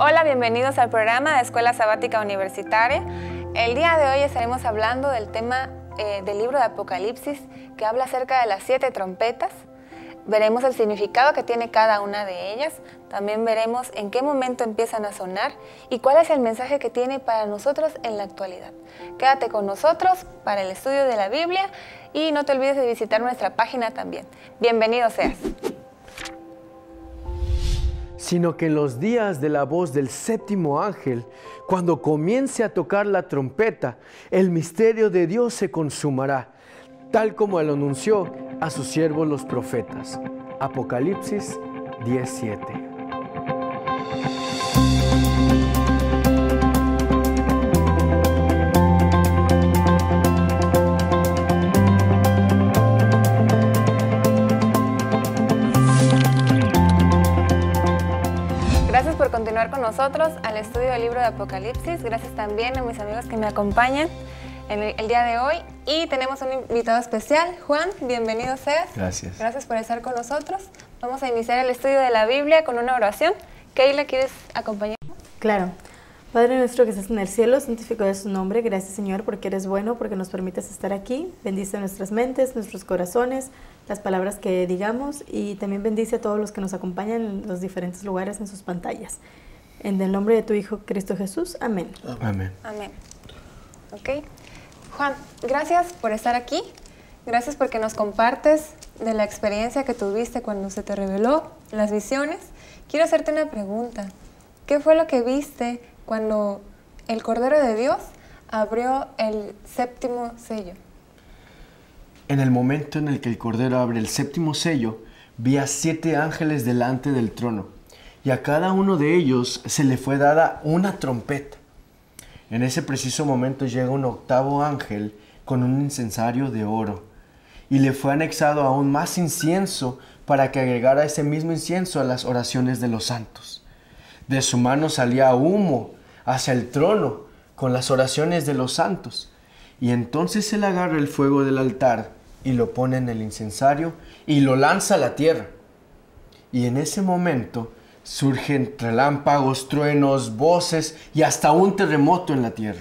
Hola, bienvenidos al programa de Escuela Sabática Universitaria. El día de hoy estaremos hablando del tema eh, del libro de Apocalipsis que habla acerca de las siete trompetas. Veremos el significado que tiene cada una de ellas. También veremos en qué momento empiezan a sonar y cuál es el mensaje que tiene para nosotros en la actualidad. Quédate con nosotros para el estudio de la Biblia y no te olvides de visitar nuestra página también. Bienvenido seas sino que en los días de la voz del séptimo ángel, cuando comience a tocar la trompeta, el misterio de Dios se consumará, tal como lo anunció a sus siervos los profetas. Apocalipsis 17. Con nosotros al estudio del libro de Apocalipsis. Gracias también a mis amigos que me acompañan el, el, día de hoy. Y tenemos un invitado especial, Juan, bienvenido seas. Gracias. Gracias por estar con nosotros. Vamos a iniciar el estudio de la Biblia con una oración. Keila, ¿quieres acompañar? Claro. Padre nuestro que estás en el cielo, santificado es tu nombre. Gracias Señor porque eres bueno, porque nos permites estar aquí. Bendice nuestras mentes, nuestros corazones, las palabras que digamos y también bendice a todos los que nos acompañan en los diferentes lugares en sus pantallas. En el nombre de tu Hijo Cristo Jesús. Amén. Amén. Amén. Ok. Juan, gracias por estar aquí. Gracias porque nos compartes de la experiencia que tuviste cuando se te reveló las visiones. Quiero hacerte una pregunta. ¿Qué fue lo que viste cuando el Cordero de Dios abrió el séptimo sello? En el momento en el que el Cordero abre el séptimo sello, vi a siete ángeles delante del trono y a cada uno de ellos se le fue dada una trompeta. En ese preciso momento llega un octavo ángel con un incensario de oro y le fue anexado aún más incienso para que agregara ese mismo incienso a las oraciones de los santos. De su mano salía humo hacia el trono con las oraciones de los santos. Y entonces él agarra el fuego del altar y lo pone en el incensario y lo lanza a la tierra. Y en ese momento surgen relámpagos, truenos, voces y hasta un terremoto en la tierra.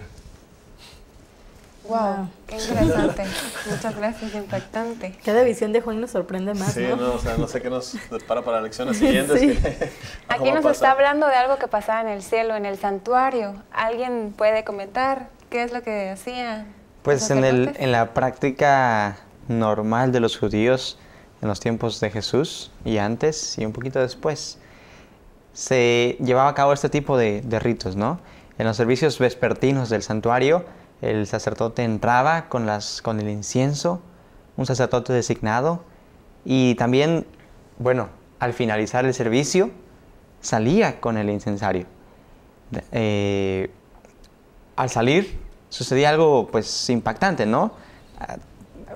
Wow, qué interesante. Muchas gracias, impactante. Cada visión de Juan nos sorprende más. Sí, ¿no? no, o sea, no sé qué nos depara para las lecciones siguientes. Sí. Aquí nos está hablando de algo que pasaba en el cielo, en el santuario. ¿Alguien puede comentar qué es lo que hacía? Pues en, el, en la práctica normal de los judíos en los tiempos de Jesús y antes y un poquito después, se llevaba a cabo este tipo de, de ritos, ¿no? En los servicios vespertinos del santuario, el sacerdote entraba con, las, con el incienso, un sacerdote designado, y también, bueno, al finalizar el servicio, salía con el incensario. Eh, al salir, sucedía algo pues impactante, ¿no?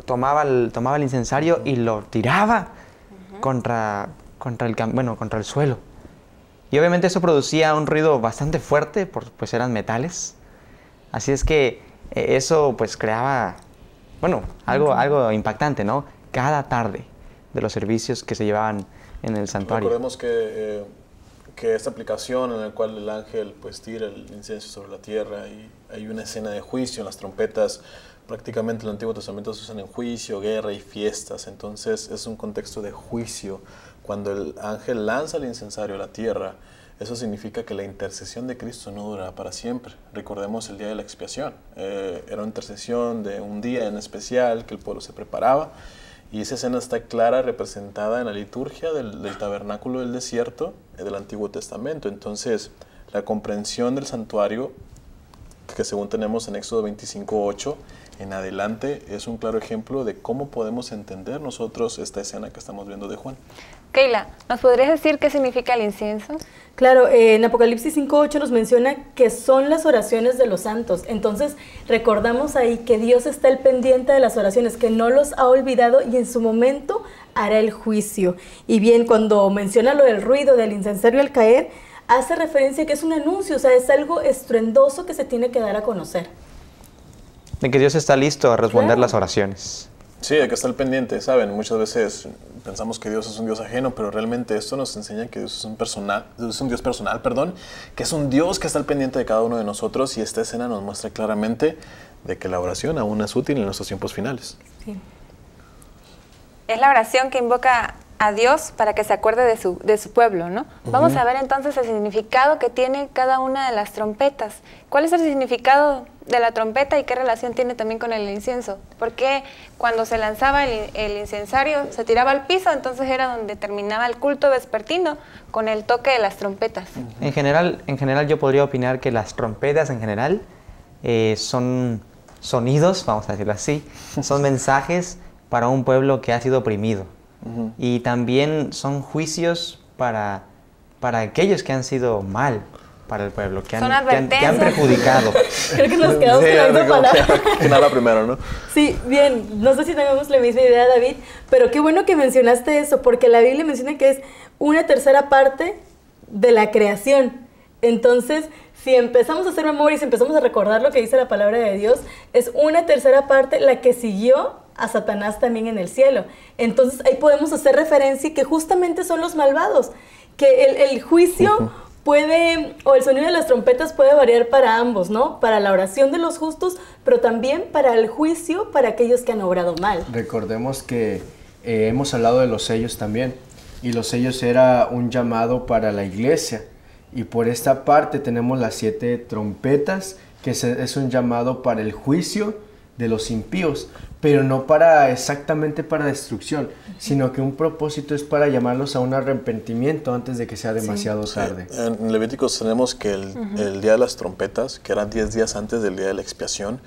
Tomaba el, tomaba el incensario y lo tiraba contra, contra, el, bueno, contra el suelo. Y obviamente eso producía un ruido bastante fuerte, pues eran metales. Así es que eh, eso pues creaba, bueno, algo, algo impactante, ¿no? Cada tarde de los servicios que se llevaban en el santuario. Recordemos que, eh, que esta aplicación en la cual el ángel pues tira el incienso sobre la tierra y hay una escena de juicio en las trompetas, prácticamente en el Antiguo Testamento se usan en juicio, guerra y fiestas, entonces es un contexto de juicio cuando el ángel lanza el incensario a la tierra, eso significa que la intercesión de Cristo no durará para siempre. Recordemos el día de la expiación. Eh, era una intercesión de un día en especial que el pueblo se preparaba y esa escena está clara representada en la liturgia del, del tabernáculo del desierto del Antiguo Testamento. Entonces, la comprensión del santuario, que según tenemos en Éxodo 25.8, en adelante es un claro ejemplo de cómo podemos entender nosotros esta escena que estamos viendo de Juan. Keila, ¿nos podrías decir qué significa el incienso? Claro, eh, en Apocalipsis 5.8 nos menciona que son las oraciones de los santos. Entonces, recordamos ahí que Dios está al pendiente de las oraciones, que no los ha olvidado y en su momento hará el juicio. Y bien, cuando menciona lo del ruido del incensario al caer, hace referencia que es un anuncio, o sea, es algo estruendoso que se tiene que dar a conocer. De que Dios está listo a responder Claro. las oraciones. Sí, hay que estar pendiente, ¿saben? Muchas veces pensamos que Dios es un Dios ajeno, pero realmente esto nos enseña que Dios es un, personal, es un Dios personal, perdón, que es un Dios que está al pendiente de cada uno de nosotros y esta escena nos muestra claramente de que la oración aún es útil en nuestros tiempos finales. Sí. Es la oración que invoca a Dios para que se acuerde de su, de su pueblo, ¿no? Vamos a ver entonces el significado que tiene cada una de las trompetas. ¿Cuál es el significado de la trompeta y qué relación tiene también con el incienso? Porque cuando se lanzaba el, el incensario se tiraba al piso, entonces era donde terminaba el culto vespertino con el toque de las trompetas. En general, en general yo podría opinar que las trompetas en general eh, son sonidos, vamos a decirlo así, son mensajes para un pueblo que ha sido oprimido y también son juicios para, para aquellos que han sido mal para el pueblo, que han, que han, perjudicado. Creo que nos quedamos con la misma palabra. Nada primero, ¿no? Sí, bien, no sé si tenemos la misma idea, David, pero qué bueno que mencionaste eso, porque la Biblia menciona que es una tercera parte de la creación. Entonces, si empezamos a hacer memoria y si empezamos a recordar lo que dice la palabra de Dios, es una tercera parte la que siguió a Satanás también en el cielo. Entonces ahí podemos hacer referencia que justamente son los malvados, que el, juicio puede, o el sonido de las trompetas puede variar para ambos, ¿no? Para la oración de los justos, pero también para el juicio para aquellos que han obrado mal. Recordemos que eh, hemos hablado de los sellos también, y los sellos era un llamado para la iglesia, y por esta parte tenemos las siete trompetas, que es un llamado para el juicio de los impíos pero no para exactamente para destrucción, sino que un propósito es para llamarlos a un arrepentimiento antes de que sea demasiado tarde. En Levíticos tenemos que el, día de las trompetas, que eran 10 días antes del día de la expiación,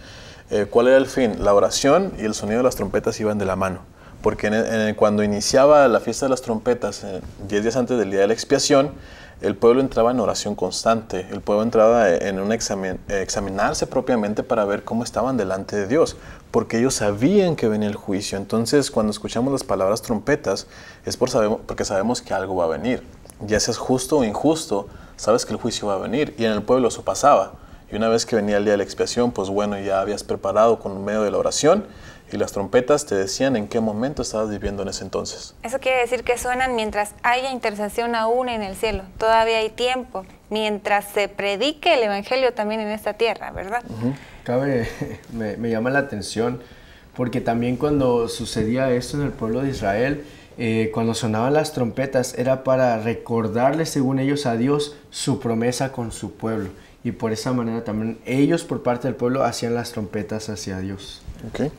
eh, ¿cuál era el fin? La oración y el sonido de las trompetas iban de la mano. Porque cuando iniciaba la fiesta de las trompetas, 10 días antes del día de la expiación, el pueblo entraba en oración constante, el pueblo entraba en un examen, examinarse propiamente para ver cómo estaban delante de Dios, porque ellos sabían que venía el juicio. Entonces, cuando escuchamos las palabras trompetas, es por sabemos, porque sabemos que algo va a venir. Ya seas justo o injusto, sabes que el juicio va a venir. Y en el pueblo eso pasaba. Y una vez que venía el día de la expiación, pues bueno, ya habías preparado con medio de la oración y las trompetas te decían en qué momento estabas viviendo en ese entonces. Eso quiere decir que suenan mientras haya intercesión aún en el cielo. Todavía hay tiempo, mientras se predique el Evangelio también en esta tierra, ¿verdad? Cabe, me, me, llama la atención porque también cuando sucedía esto en el pueblo de Israel, eh, cuando sonaban las trompetas era para recordarle, según ellos, a Dios su promesa con su pueblo. Y por esa manera también ellos por parte del pueblo hacían las trompetas hacia Dios. Okay.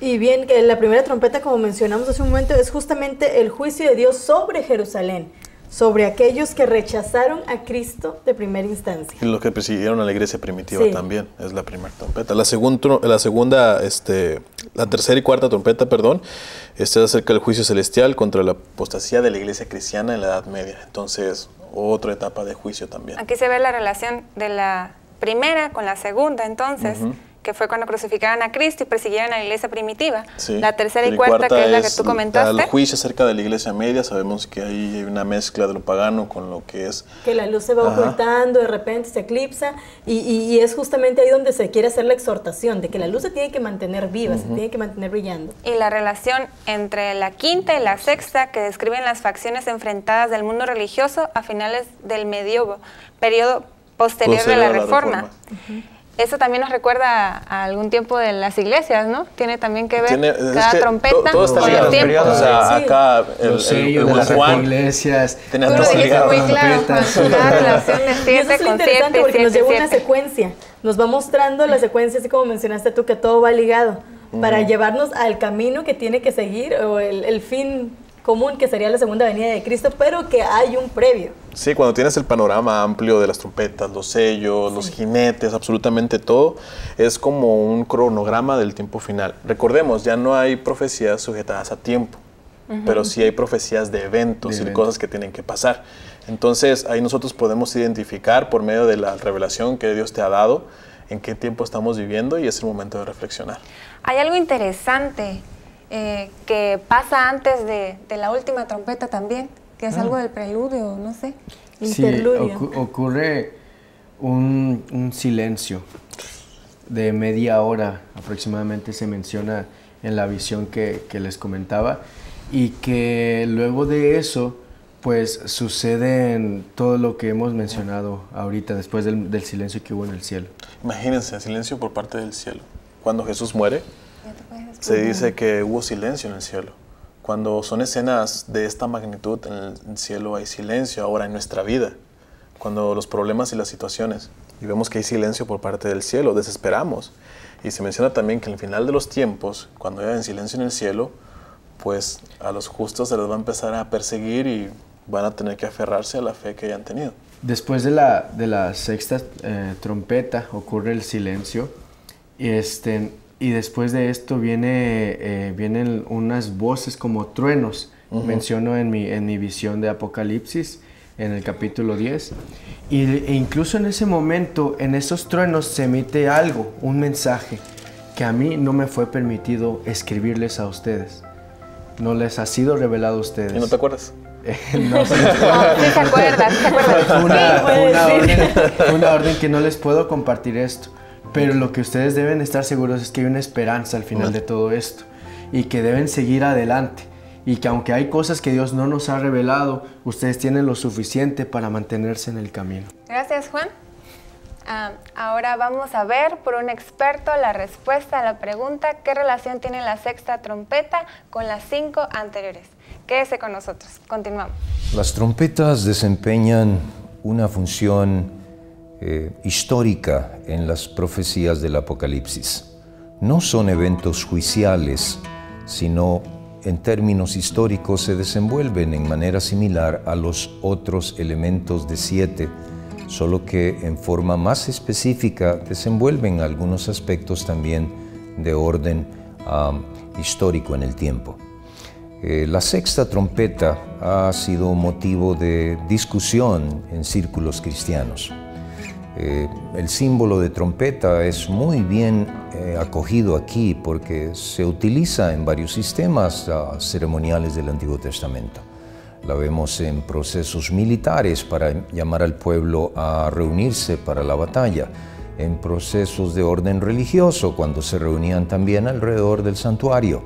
Y bien, que la primera trompeta, como mencionamos hace un momento, es justamente el juicio de Dios sobre Jerusalén, sobre aquellos que rechazaron a Cristo de primera instancia. Y los que persiguieron a la iglesia primitiva también, es la primera trompeta. La, segundo, la segunda, este, la tercera y cuarta trompeta, perdón, este es acerca del juicio celestial contra la apostasía de la iglesia cristiana en la Edad Media. Entonces, otra etapa de juicio también. Aquí se ve la relación de la primera con la segunda, entonces que fue cuando crucificaron a Cristo y persiguieron a la iglesia primitiva. la tercera y, cuarta, que es la que tú comentaste. El juicio acerca de la iglesia media, sabemos que ahí hay una mezcla de lo pagano con lo que es... Que la luz se va ocultando, de repente se eclipsa, y, y, es justamente ahí donde se quiere hacer la exhortación, de que la luz se tiene que mantener viva, se tiene que mantener brillando. Y la relación entre la quinta y la sexta, que describen las facciones enfrentadas del mundo religioso a finales del medievo, periodo posterior, de la, Reforma. Eso también nos recuerda a algún tiempo de las iglesias, ¿no? Tiene también que ver cada trompeta todo, todo con el tiempo. O sea, acá el, los sellos de las iglesias. Tú lo dijiste muy claro, Una relación de siete con siete, porque nos lleva una secuencia. Nos va mostrando la secuencia, así como mencionaste tú, que todo va ligado, para llevarnos al camino que tiene que seguir o el, el fin común que sería la segunda venida de Cristo, pero que hay un previo. Sí, cuando tienes el panorama amplio de las trompetas, los sellos, los jinetes, absolutamente todo, es como un cronograma del tiempo final. Recordemos, ya no hay profecías sujetadas a tiempo, pero sí hay profecías de eventos y de cosas que tienen que pasar. Entonces ahí nosotros podemos identificar por medio de la revelación que Dios te ha dado en qué tiempo estamos viviendo y es el momento de reflexionar. Hay algo interesante eh, que pasa antes de, la última trompeta también, que es ah. algo del preludio, no sé. Sí, ocurre un, silencio de media hora aproximadamente, se menciona en la visión que, que les comentaba y que luego de eso pues sucede todo lo que hemos mencionado ahorita después del, del, silencio que hubo en el cielo. Imagínense, silencio por parte del cielo. Cuando Jesús muere, se dice que hubo silencio en el cielo. Cuando son escenas de esta magnitud en el cielo hay silencio ahora en nuestra vida. Cuando los problemas y las situaciones y vemos que hay silencio por parte del cielo, desesperamos. Y se menciona también que en el final de los tiempos, cuando haya silencio en el cielo, pues a los justos se les va a empezar a perseguir y van a tener que aferrarse a la fe que hayan tenido. Después de la, de la sexta eh, trompeta ocurre el silencio y, este, y después de esto viene, eh, vienen unas voces como truenos, menciono en mi, en mi visión de Apocalipsis en el capítulo 10. Y, e incluso en ese momento, en esos truenos se emite algo, un mensaje que a mí no me fue permitido escribirles a ustedes. No les ha sido revelado a ustedes. ¿Y no te acuerdas? no, sí, se acuerda, sí se acuerda. Una, una, orden, una orden que no les puedo compartir esto. Pero lo que ustedes deben estar seguros es que hay una esperanza al final de todo esto y que deben seguir adelante y que aunque hay cosas que Dios no nos ha revelado, ustedes tienen lo suficiente para mantenerse en el camino. Gracias, Juan. Ah, ahora vamos a ver por un experto la respuesta a la pregunta ¿qué relación tiene la sexta trompeta con las cinco anteriores? Quédese con nosotros. Continuamos. Las trompetas desempeñan una función eh, histórica en las profecías del Apocalipsis. No son eventos juiciales, sino en términos históricos se desenvuelven en manera similar a los otros elementos de siete, solo que en forma más específica desenvuelven algunos aspectos también de orden histórico en el tiempo. Eh, la sexta trompeta ha sido motivo de discusión en círculos cristianos. Eh, el símbolo de trompeta es muy bien eh, acogido aquí porque se utiliza en varios sistemas uh, ceremoniales del Antiguo Testamento. La vemos en procesos militares para llamar al pueblo a reunirse para la batalla, en procesos de orden religioso cuando se reunían también alrededor del santuario.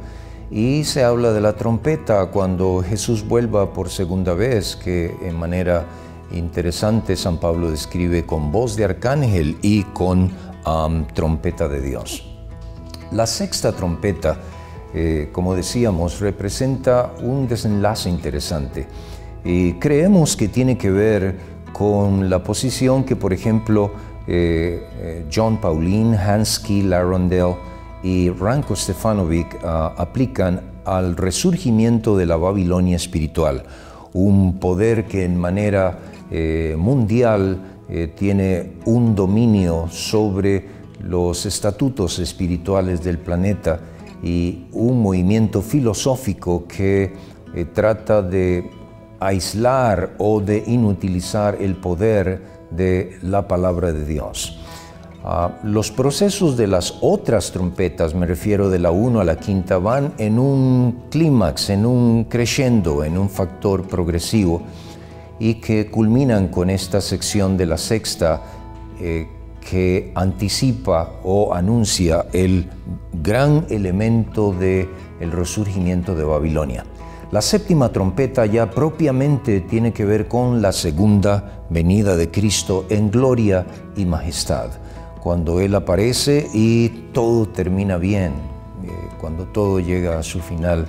Y se habla de la trompeta cuando Jesús vuelva por segunda vez, que en manera interesante San Pablo describe con voz de arcángel y con trompeta de Dios. La sexta trompeta, eh, como decíamos, representa un desenlace interesante y creemos que tiene que ver con la posición que, por ejemplo, eh, eh, John Pauline, Hansky, Larondel y Ranko Stefanovic ah, aplican al resurgimiento de la Babilonia espiritual, un poder que en manera eh, mundial eh, tiene un dominio sobre los estatutos espirituales del planeta y un movimiento filosófico que eh, trata de aislar o de inutilizar el poder de la palabra de Dios. Ah, los procesos de las otras trompetas, me refiero de la 1 a la quinta, van en un clímax, en un crescendo, en un factor progresivo y que culminan con esta sección de la sexta eh, que anticipa o anuncia el gran elemento del el resurgimiento de Babilonia. La séptima trompeta ya propiamente tiene que ver con la segunda venida de Cristo en gloria y majestad, cuando Él aparece y todo termina bien, eh, cuando todo llega a su final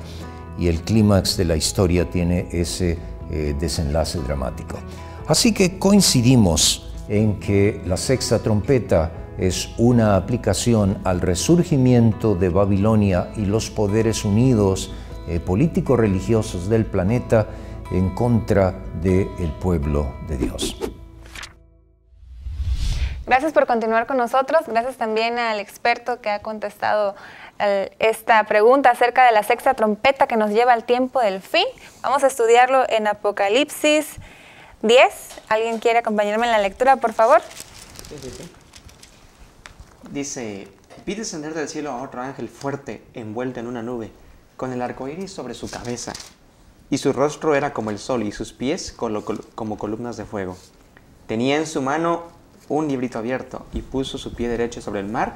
y el clímax de la historia tiene ese eh, desenlace dramático. Así que coincidimos en que la sexta trompeta es una aplicación al resurgimiento de Babilonia y los poderes unidos eh, políticos religiosos del planeta en contra del pueblo de Dios. Gracias por continuar con nosotros. Gracias también al experto que ha contestado esta pregunta acerca de la sexta trompeta que nos lleva al tiempo del fin. Vamos a estudiarlo en Apocalipsis 10. ¿Alguien quiere acompañarme en la lectura, por favor? Dice, vi descender del cielo a otro ángel fuerte, envuelto en una nube, con el arco iris sobre su cabeza. Y su rostro era como el sol y sus pies como columnas de fuego. Tenía en su mano un librito abierto y puso su pie derecho sobre el mar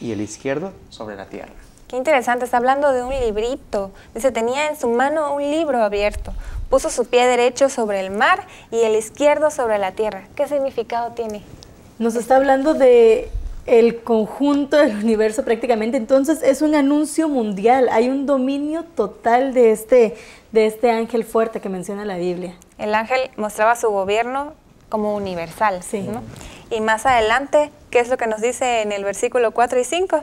y el izquierdo sobre la tierra. Qué interesante, está hablando de un librito. Dice, tenía en su mano un libro abierto. Puso su pie derecho sobre el mar y el izquierdo sobre la tierra. ¿Qué significado tiene? Nos está hablando de el conjunto del universo prácticamente. Entonces es un anuncio mundial. Hay un dominio total de este, de este ángel fuerte que menciona la Biblia. El ángel mostraba su gobierno como universal. Sí. ¿no? Y más adelante, ¿qué es lo que nos dice en el versículo 4 y 5?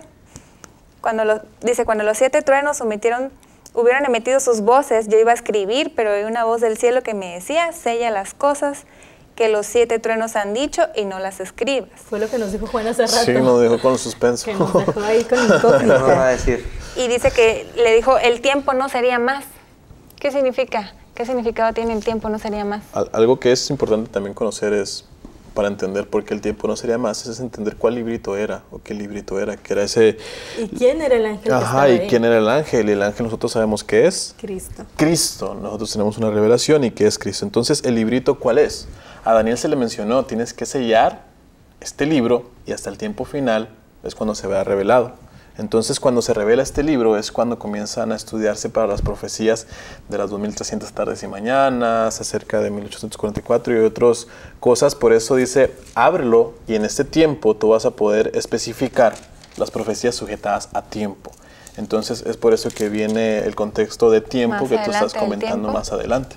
Cuando lo, dice, cuando los siete truenos sometieron, hubieran emitido sus voces, yo iba a escribir, pero hay una voz del cielo que me decía, sella las cosas que los siete truenos han dicho y no las escribas. Fue lo que nos dijo Juan hace rato. Sí, nos dejó con suspenso. Que nos dejó ahí con ¿Qué nos va a decir? Y dice que le dijo, el tiempo no sería más. ¿Qué significa? ¿Qué significado tiene el tiempo no sería más? Al- Algo que es importante también conocer es, para entender por qué el tiempo no sería más, es entender cuál librito era o qué librito era, que era ese... ¿Y quién era el ángel que Ajá, y ahí? quién era el ángel. Y el ángel nosotros sabemos que es Cristo. Cristo. Nosotros tenemos una revelación y que es Cristo. Entonces, ¿el librito cuál es? A Daniel se le mencionó, tienes que sellar este libro y hasta el tiempo final es cuando se vea revelado. Entonces, cuando se revela este libro es cuando comienzan a estudiarse para las profecías de las 2300 tardes y mañanas, acerca de 1844 y otras cosas. Por eso dice, ábrelo y en este tiempo tú vas a poder especificar las profecías sujetadas a tiempo. Entonces, es por eso que viene el contexto de tiempo Más que tú estás comentando más adelante.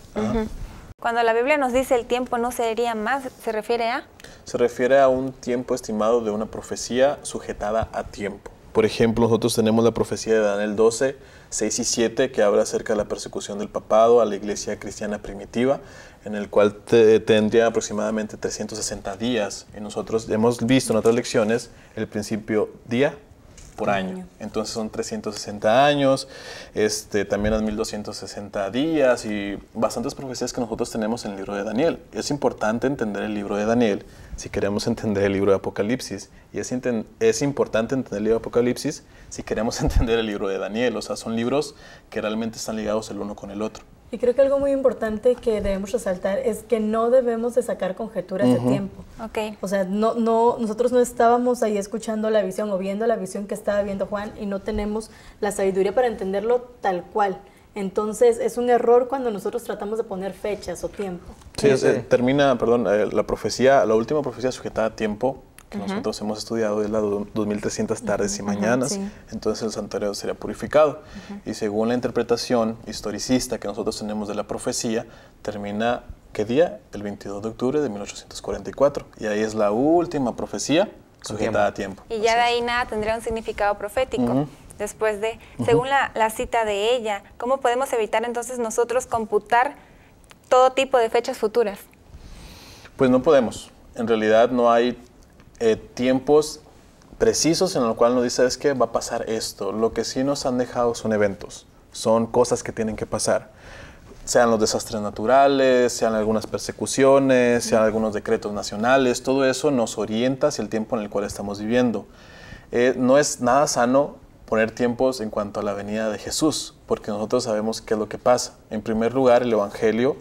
Cuando la Biblia nos dice el tiempo no sería más, se refiere a... Se refiere a un tiempo estimado de una profecía sujetada a tiempo. Por ejemplo, nosotros tenemos la profecía de Daniel 12, 6 y 7, que habla acerca de la persecución del papado a la iglesia cristiana primitiva, en el cual te- tendría aproximadamente 360 días. Y nosotros hemos visto en otras lecciones el principio día por año. Entonces son 360 años, este, también las 1260 días y bastantes profecías que nosotros tenemos en el libro de Daniel. Es importante entender el libro de Daniel si queremos entender el libro de Apocalipsis. Y es, es importante entender el libro de Apocalipsis si queremos entender el libro de Daniel. O sea, son libros que realmente están ligados el uno con el otro. Y creo que algo muy importante que debemos resaltar es que no debemos de sacar conjeturas de tiempo. Ok. O sea, no, no, nosotros no estábamos ahí escuchando la visión o viendo la visión que estaba viendo Juan y no tenemos la sabiduría para entenderlo tal cual. Entonces es un error cuando nosotros tratamos de poner fechas o tiempo. Sí, es- eh, termina, perdón, eh, la profecía, la última profecía sujetada a tiempo que nosotros hemos estudiado es la de 2300 tardes y mañanas. sí. Entonces el santuario sería purificado. Y según la interpretación historicista que nosotros tenemos de la profecía, termina, ¿qué día? El 22 de octubre de 1844. Y ahí es la última profecía sujetada a tiempo. Y ya de ahí nada tendría un significado profético. Después de, según la, la cita de ella, ¿cómo podemos evitar entonces nosotros computar todo tipo de fechas futuras? Pues no podemos. En realidad no hay eh, tiempos precisos en los cuales nos dice es que va a pasar esto. Lo que sí nos han dejado son eventos, son cosas que tienen que pasar. Sean los desastres naturales, sean algunas persecuciones, sean algunos decretos nacionales, todo eso nos orienta hacia el tiempo en el cual estamos viviendo. Eh, no es nada sano poner tiempos en cuanto a la venida de Jesús, porque nosotros sabemos qué es lo que pasa. En primer lugar, el Evangelio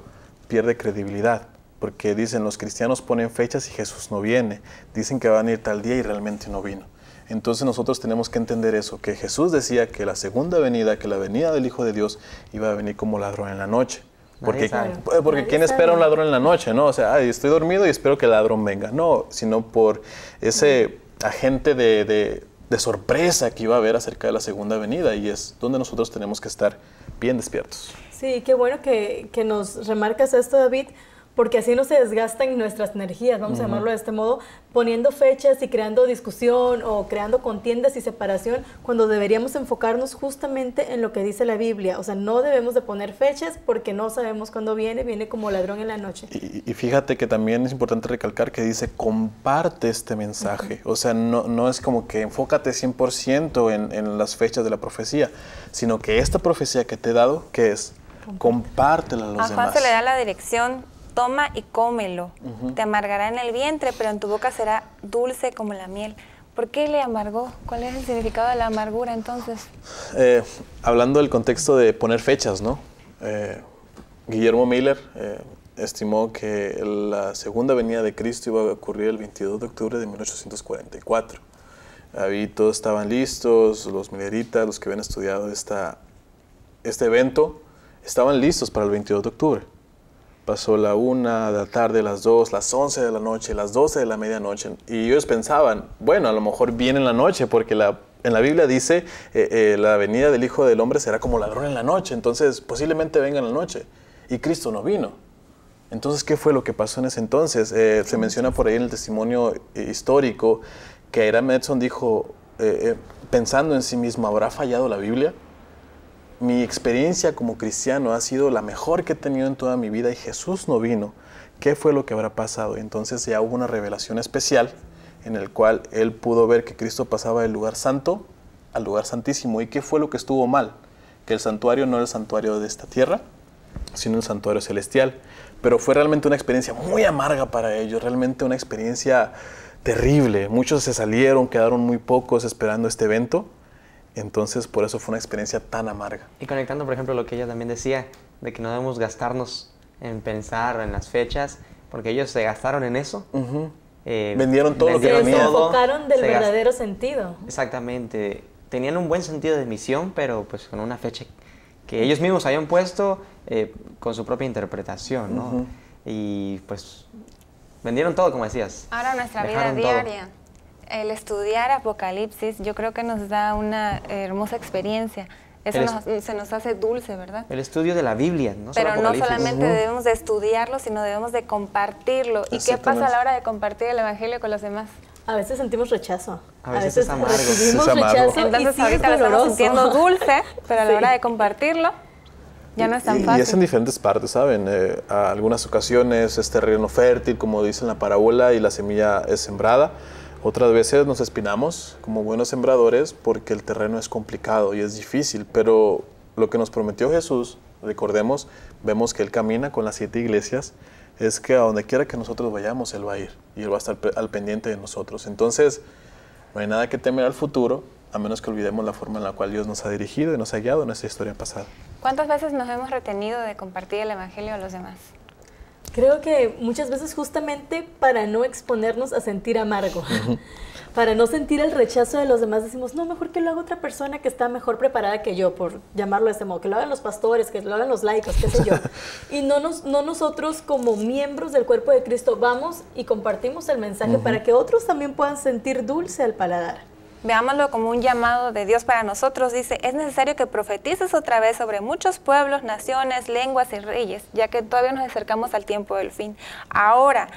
pierde credibilidad, porque dicen los cristianos ponen fechas y Jesús no viene, dicen que va a venir tal día y realmente no vino. Entonces nosotros tenemos que entender eso, que Jesús decía que la segunda venida, que la venida del Hijo de Dios iba a venir como ladrón en la noche. Porque, eh, porque ¿quién sabe. espera un ladrón en la noche? No, o sea, "Ay, estoy dormido y espero que el ladrón venga. No, sino por ese agente de, de- de sorpresa que iba a haber acerca de la segunda venida y es donde nosotros tenemos que estar bien despiertos. Sí, qué bueno que, que nos remarcas esto, David, porque así no se desgastan nuestras energías, vamos a llamarlo de este modo, poniendo fechas y creando discusión o creando contiendas y separación, cuando deberíamos enfocarnos justamente en lo que dice la Biblia. O sea, no debemos de poner fechas porque no sabemos cuándo viene, viene como ladrón en la noche. Y, y fíjate que también es importante recalcar que dice comparte este mensaje. O sea, no, no es como que enfócate 100% en, en las fechas de la profecía, sino que esta profecía que te he dado, ¿qué es? Compártela a los A Juan demás. se le da la dirección, toma y cómelo. Te amargará en el vientre, pero en tu boca será dulce como la miel. ¿Por qué le amargó? ¿Cuál es el significado de la amargura entonces? Eh, hablando del contexto de poner fechas, ¿no? Eh, Guillermo Miller eh, estimó que la segunda venida de Cristo iba a ocurrir el 22 de octubre de 1844. Ahí todos estaban listos, los mineritas, los que habían estudiado esta, este evento, estaban listos para el 22 de octubre. Pasó la una de la tarde, las dos, las 11 de la noche, las 12 de la medianoche. Y ellos pensaban, bueno, a lo mejor viene en la noche, porque en la Biblia dice, eh, eh, la venida del Hijo del Hombre será como ladrón en la noche, entonces posiblemente venga en la noche. Y Cristo no vino. Entonces, ¿qué fue lo que pasó en ese entonces? Eh, se menciona por ahí en el testimonio histórico que Hiram Edson dijo, eh, eh, pensando en sí mismo, ¿habrá fallado la Biblia? Mi experiencia como cristiano ha sido la mejor que he tenido en toda mi vida y Jesús no vino. ¿Qué fue lo que habrá pasado? Entonces ya hubo una revelación especial en el cual él pudo ver que Cristo pasaba del lugar santo al lugar santísimo. ¿Y qué fue lo que estuvo mal? Que el santuario no era el santuario de esta tierra, sino el santuario celestial pero fue realmente una experiencia muy amarga para ellos, realmente una experiencia terrible. Muchos se salieron, quedaron muy pocos esperando este evento, entonces por eso fue una experiencia tan amarga. Y conectando, por ejemplo, lo que ella también decía, de que no debemos gastarnos en pensar en las fechas, porque ellos se gastaron en eso. Eh, vendieron todo lo que Se enfocaron del verdadero sentido. Exactamente. Tenían un buen sentido de misión, pero pues con una fecha que ellos mismos habían puesto eh, con su propia interpretación, ¿no? Y pues vendieron todo, como decías. Ahora nuestra vida diaria, el estudiar Apocalipsis, yo creo que nos da una hermosa experiencia. Eso se nos hace dulce, ¿verdad? El estudio de la Biblia, ¿no? Pero no solamente debemos de estudiarlo, sino debemos de compartirlo. ¿Y qué pasa a la hora de compartir el Evangelio con los demás? A veces sentimos rechazo. A veces, es amargo. Recibimos rechazo. Entonces ahorita lo estamos sintiendo dulce, pero a la hora de compartirlo ya no es tan fácil. Y es en diferentes partes, ¿saben? Eh, a algunas ocasiones es terreno fértil, como dice en la parábola, y la semilla es sembrada. Otras veces nos espinamos como buenos sembradores porque el terreno es complicado y es difícil, pero lo que nos prometió Jesús, recordemos, vemos que Él camina con las siete iglesias es que a donde quiera que nosotros vayamos, Él va a ir y Él va a estar al pendiente de nosotros. Entonces, no hay nada que temer al futuro, a menos que olvidemos la forma en la cual Dios nos ha dirigido y nos ha guiado en nuestra historia pasada. ¿Cuántas veces nos hemos retenido de compartir el Evangelio a los demás? Creo que muchas veces justamente para no exponernos a sentir amargo, para no sentir el rechazo de los demás, decimos, no, mejor que lo haga otra persona que está mejor preparada que yo, por llamarlo de este modo, que lo hagan los pastores, que lo hagan los laicos, qué sé yo. y no, nos, no nosotros como miembros del cuerpo de Cristo vamos y compartimos el mensaje para que otros también puedan sentir dulce al paladar. Veámoslo como un llamado de Dios para nosotros. Dice, es necesario que profetices otra vez sobre muchos pueblos, naciones, lenguas y reyes, ya que todavía nos acercamos al tiempo del fin. Ahora,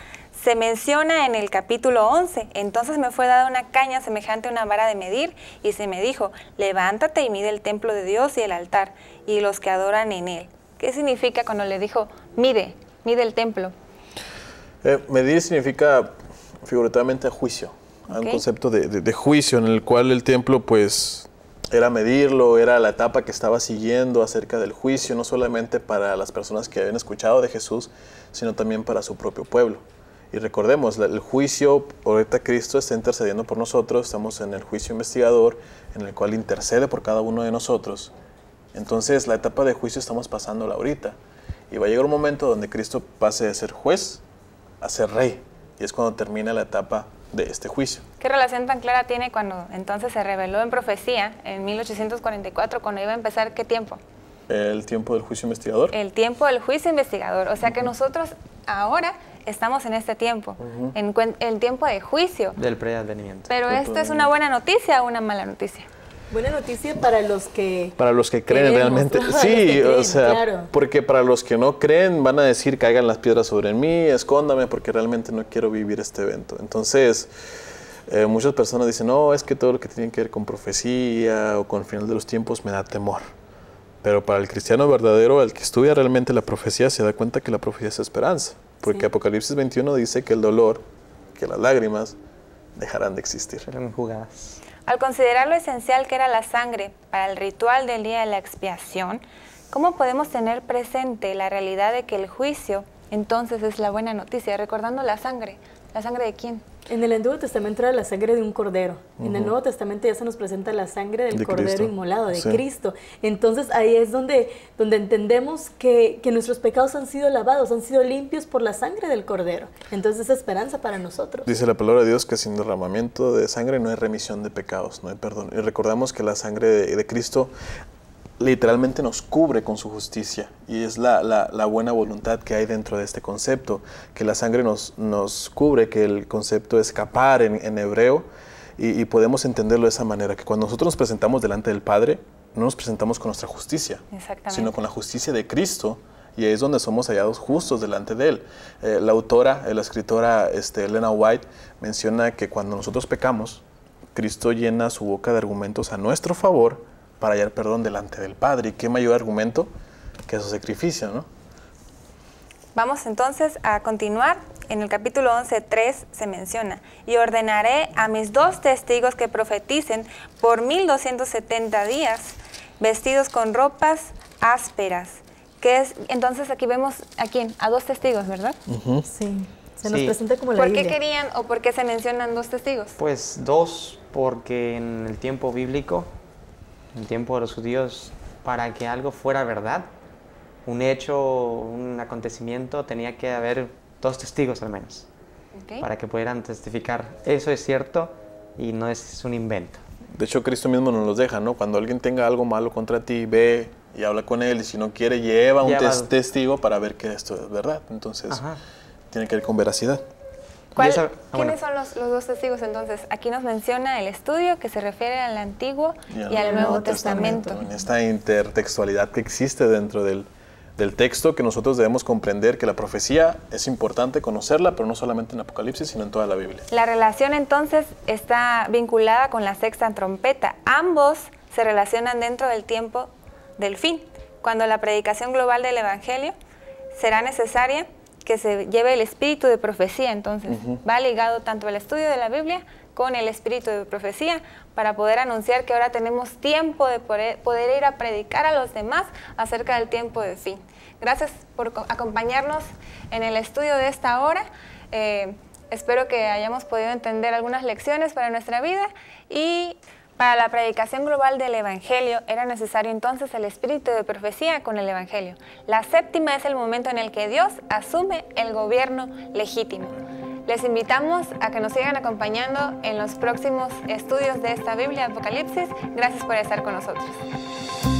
se menciona en el capítulo 11, entonces me fue dada una caña semejante a una vara de medir y se me dijo, levántate y mide el templo de Dios y el altar y los que adoran en él. ¿Qué significa cuando le dijo, mide, mide el templo? Eh, medir significa figurativamente juicio un concepto de, juicio en el cual el templo pues era medirlo, era la etapa que estaba siguiendo acerca del juicio, no solamente para las personas que habían escuchado de Jesús, sino también para su propio pueblo. Y recordemos, el juicio, ahorita Cristo está intercediendo por nosotros, estamos en el juicio investigador, en el cual intercede por cada uno de nosotros. Entonces la etapa de juicio estamos pasándola ahorita. Y va a llegar un momento donde Cristo pase de ser juez a ser rey. Y es cuando termina la etapa de este juicio. ¿Qué relación tan clara tiene cuando entonces se reveló en profecía en 1844, cuando iba a empezar qué tiempo? El tiempo del juicio investigador. El tiempo del juicio investigador. O sea que nosotros ahora estamos en este tiempo, en el tiempo de juicio. Del preadvenimiento. Pero ¿esto es una buena noticia o una mala noticia? Buena noticia para los que... Para los que creen realmente. Sí, o sea, porque para los que no creen van a decir caigan las piedras sobre mí, escóndame porque realmente no quiero vivir este evento. Entonces, eh, muchas personas dicen, no, es que todo lo que tiene que ver con profecía o con el final de los tiempos me da temor. Pero para el cristiano verdadero, el que estudia realmente la profecía, se da cuenta que la profecía es esperanza. Porque Apocalipsis 21 dice que el dolor, que las lágrimas, dejarán de existir. Serán jugadas. Al considerar lo esencial que era la sangre para el ritual del día de la expiación, ¿cómo podemos tener presente la realidad de que el juicio entonces es la buena noticia, recordando la sangre? ¿La sangre de quién? En el Antiguo Testamento era la sangre de un cordero. En el Nuevo Testamento ya se nos presenta la sangre del De cordero Cristo. inmolado, de Sí. Cristo. Entonces ahí es donde, donde entendemos que, que nuestros pecados han sido lavados, han sido limpios por la sangre del cordero. Entonces es esperanza para nosotros. Dice la palabra de Dios que sin derramamiento de sangre no hay remisión de pecados, no hay perdón. Y recordamos que la sangre de, de Cristo literalmente nos cubre con su justicia. Y es la, la- la buena voluntad que hay dentro de este concepto, que la sangre nos, nos cubre, que el concepto es capar en, en hebreo, y, y podemos entenderlo de esa manera, que cuando nosotros nos presentamos delante del Padre, no nos presentamos con nuestra justicia, sino con la justicia de Cristo. Y ahí es donde somos hallados justos delante de Él. Eh, la autora, eh, la escritora este, Elena White, menciona que cuando nosotros pecamos, Cristo llena su boca de argumentos a nuestro favor para hallar perdón delante del Padre. ¿Y qué mayor argumento que su sacrificio, no? Vamos entonces a continuar. En el capítulo 11.3 se menciona, y ordenaré a mis dos testigos que profeticen por 1270 días, vestidos con ropas ásperas. Que es, entonces aquí vemos a quién, a dos testigos, ¿verdad? Sí. Se nos Sí. presenta como la ¿Por qué Biblia. querían o por qué se mencionan dos testigos? Pues dos, porque en el tiempo bíblico, en el tiempo de los judíos, para que algo fuera verdad, un hecho, un acontecimiento, tenía que haber dos testigos al menos, para que pudieran testificar, eso es cierto y no es un invento. De hecho, Cristo mismo nos los deja, ¿no? Cuando alguien tenga algo malo contra ti, ve y habla con él. Y si no quiere, lleva un tes- testigo para ver que esto es verdad. Entonces, Ajá. tiene que ir con veracidad. ¿Cuál- esa- ah, ¿Quiénes bueno. son los, los dos testigos entonces? Aquí nos menciona el estudio que se refiere al Antiguo y al, Nuevo, Testamento. En esta intertextualidad que existe dentro del, del texto, que nosotros debemos comprender que la profecía es importante conocerla, pero no solamente en Apocalipsis, sino en toda la Biblia. La relación entonces está vinculada con la sexta trompeta. Ambos se relacionan dentro del tiempo del fin, cuando la predicación global del Evangelio será necesaria que se lleve el espíritu de profecía. Entonces, va ligado tanto el estudio de la Biblia con el espíritu de profecía para poder anunciar que ahora tenemos tiempo de poder, poder ir a predicar a los demás acerca del tiempo de fin. Gracias por co- acompañarnos en el estudio de esta hora. Eh, espero que hayamos podido entender algunas lecciones para nuestra vida y para la predicación global del Evangelio era necesario entonces el espíritu de profecía con el Evangelio. La séptima es el momento en el que Dios asume el gobierno legítimo. Les invitamos a que nos sigan acompañando en los próximos estudios de esta Biblia Apocalipsis. Gracias por estar con nosotros.